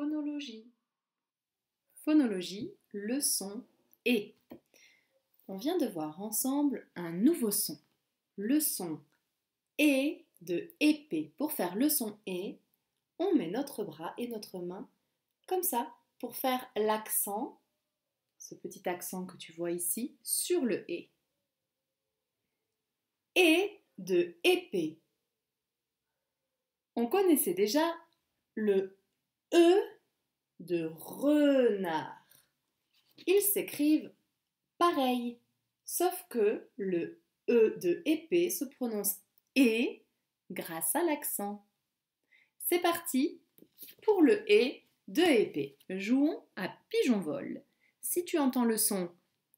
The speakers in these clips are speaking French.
Phonologie. Phonologie, le son et. On vient de voir ensemble un nouveau son. Le son et de épée. Pour faire le son et, on met notre bras et notre main comme ça pour faire l'accent, ce petit accent que tu vois ici, sur le et. Et de épée. On connaissait déjà le E de renard. Ils s'écrivent pareil, sauf que le E de épée se prononce E grâce à l'accent. C'est parti pour le E de épée. Jouons à pigeon vol. Si tu entends le son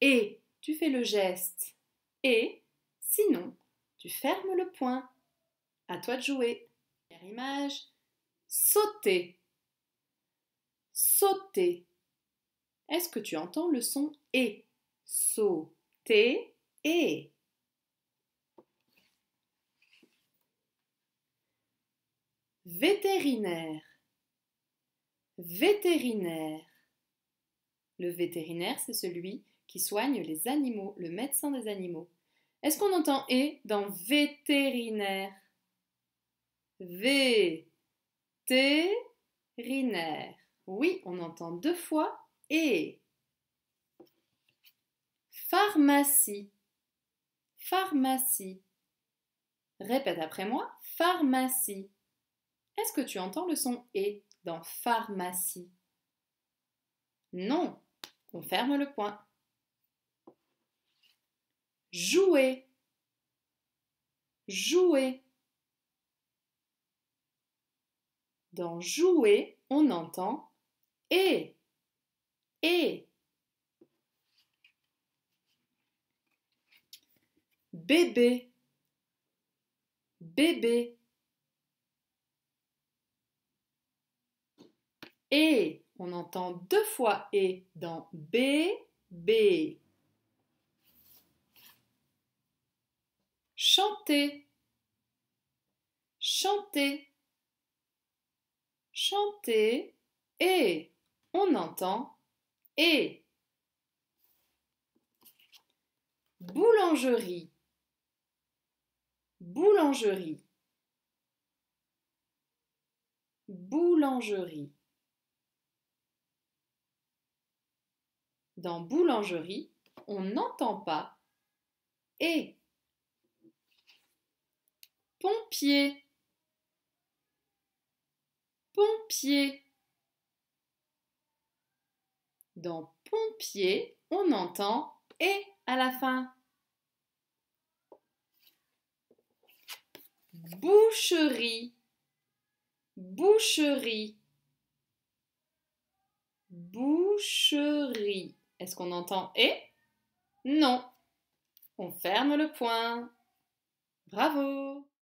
E, tu fais le geste et, sinon, tu fermes le poing. À toi de jouer. Première image. Sauter. Sauter. Est-ce que tu entends le son et Sauter et. Vétérinaire. Vétérinaire. Le vétérinaire, c'est celui qui soigne les animaux, le médecin des animaux. Est-ce qu'on entend et dans vétérinaire? Vétérinaire. Oui, on entend deux fois et. Pharmacie. Pharmacie. Répète après moi. Pharmacie. Est-ce que tu entends le son et dans pharmacie? Non. On ferme le point. Jouer. Jouer. Dans jouer, on entend et. Et. Bébé. Bébé. Et. On entend deux fois et dans bébé. Chanter. Chanter. Chanter. Et. On entend et. Boulangerie. Boulangerie. Boulangerie. Dans boulangerie, on n'entend pas et. Pompier. Pompier. Dans pompier, on entend et à la fin. Boucherie. Boucherie. Boucherie. Est-ce qu'on entend et Non. On ferme le point. Bravo